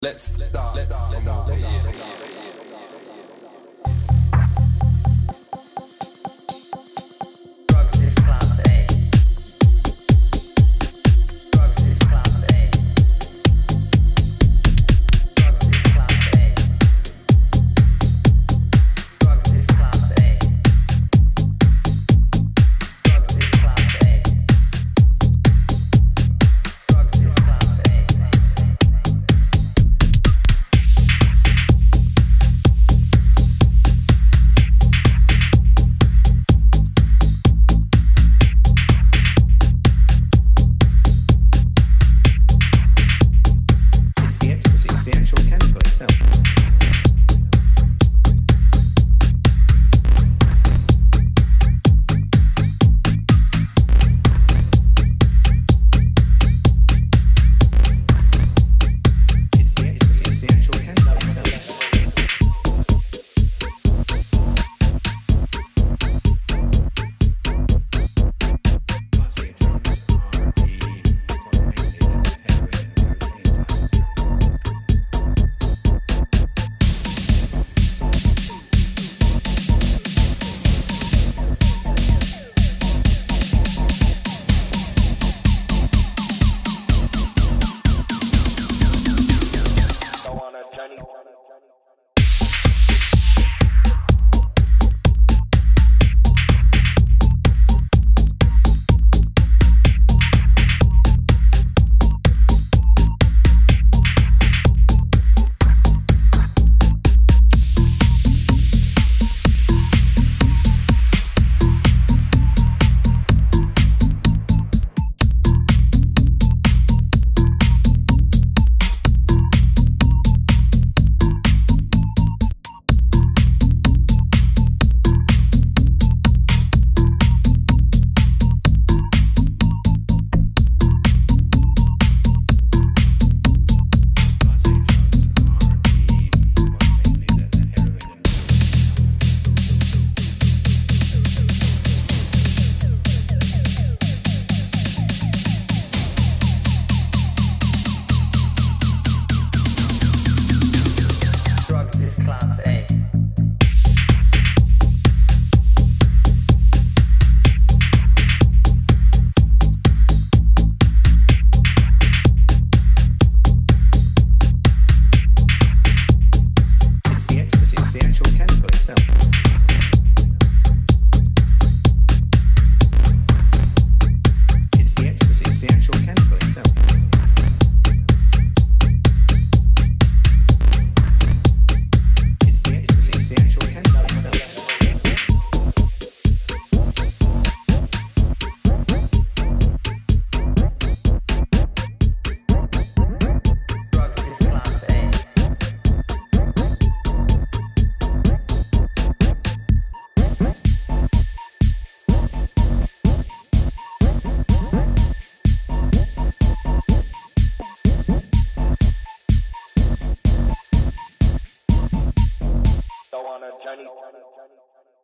Let's start from over here.